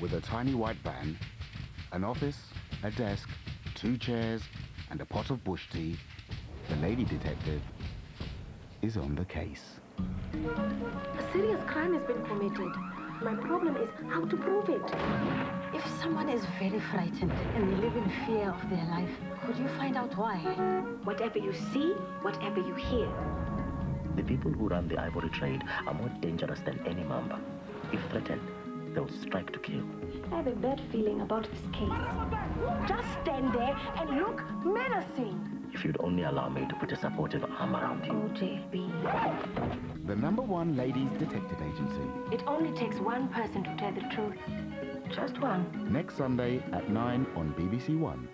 with a tiny white van, an office, a desk, two chairs, and a pot of bush tea, the lady detective is on the case. A serious crime has been committed. My problem is how to prove it. If someone is very frightened and they live in fear of their life, could you find out why? Whatever you see, whatever you hear. The people who run the ivory trade are more dangerous than any mamba. If threatened, they'll strike to kill. I have a bad feeling about this case. Just stand there and look menacing. If you'd only allow me to put a supportive arm around you. Oh, JB. The number one ladies detective agency. It only takes one person to tell the truth. Just one. Next Sunday at 9 on BBC One.